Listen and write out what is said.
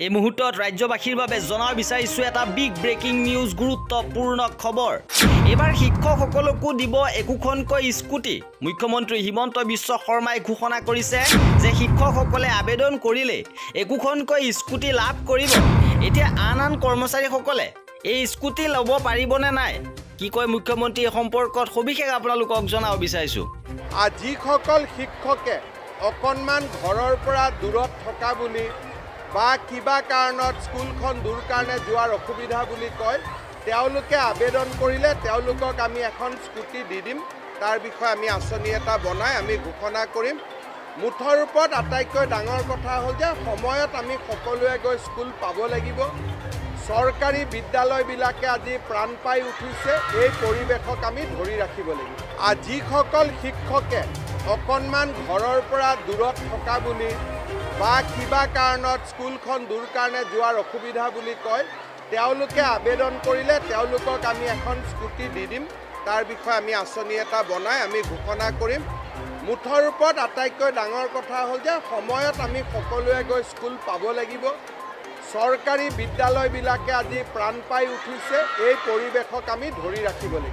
এই মুহূৰ্তত ৰাজ্যবাসীৰ বাবে জনাব বিচাৰিছোঁ এটা বিগ ব্ৰেকিং নিউজ গুৰুত্বপূৰ্ণ খবৰ। এইবাৰ শিক্ষকসকলকো দিব একোখনকৈ স্কুটি। মুখ্যমন্ত্ৰী হিমন্ত বিশ্ব শৰ্মাই ঘোষণা কৰিছে যে শিক্ষকসকলে আবেদন কৰিলে একোখনকৈ স্কুটি লাভ কৰিব। এতিয়া আন আন কৰ্মচাৰীসকলে এই স্কুটি ল'ব পাৰিবনে নাই? কি কয় মুখ্যমন্ত্ৰী এই সম্পৰ্কত সবিশেষ আপোনালোকক জনাব বিচাৰিছোঁ। যিসকল শিক্ষকে অকণমান ঘৰৰ পৰা দূৰত থকা বুলি বা কিবা কাৰণত স্কুলখন দূৰ কাৰণে যোৱাৰ অসুবিধা বুলি কয় তেওঁলোকে আবেদন কৰিলে তেওঁলোকক আমি এখন স্কুটি দি দিম। তাৰ বিষয়ে আমি আঁচনি এটা বনাই আমি ঘোষণা কৰিম। মুঠৰ ওপৰত আটাইতকৈ ডাঙৰ কথা হ'ল যে সময়ত আমি সকলোৱে গৈ স্কুল পাব লাগিব। চৰকাৰী বিদ্যালয়বিলাকে আজি প্ৰাণ পাই উঠিছে এই পৰিৱেশক আমি ধৰি ৰাখিব লাগিব। আৰু যিসকল শিক্ষকে অকণমান ঘৰৰ পৰা দূৰত থকা বুলি বা কিবা কাৰণত স্কুলখন দূৰ কাৰণে যোৱাৰ অসুবিধা বুলি কয় তেওঁলোকে আবেদন কৰিলে তেওঁলোকক আমি এখন স্কুটি দি দিম। তাৰ বিষয়ে আমি আঁচনি এটা বনাই আমি ঘোষণা কৰিম। মুঠৰ ওপৰত আটাইতকৈ ডাঙৰ কথা হ'ল যে সময়ত আমি সকলোৱে গৈ স্কুল পাব লাগিব। চৰকাৰী বিদ্যালয়বিলাকে আজি প্ৰাণ পাই উঠিছে এই পৰিৱেশক আমি ধৰি ৰাখিব লাগিব।